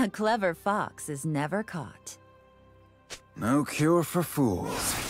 A clever fox is never caught. No cure for fools.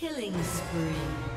Killing spree.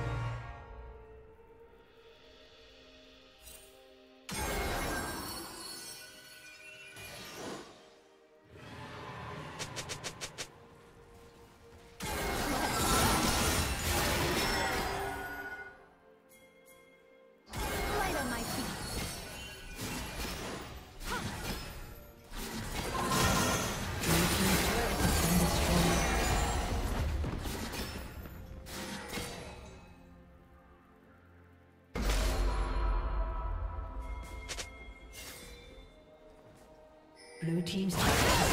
Blue team's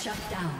Shut down.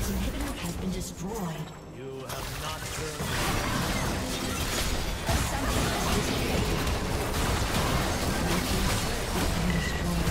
This inhibitor has been destroyed. You have not turned. Ascension has been destroyed.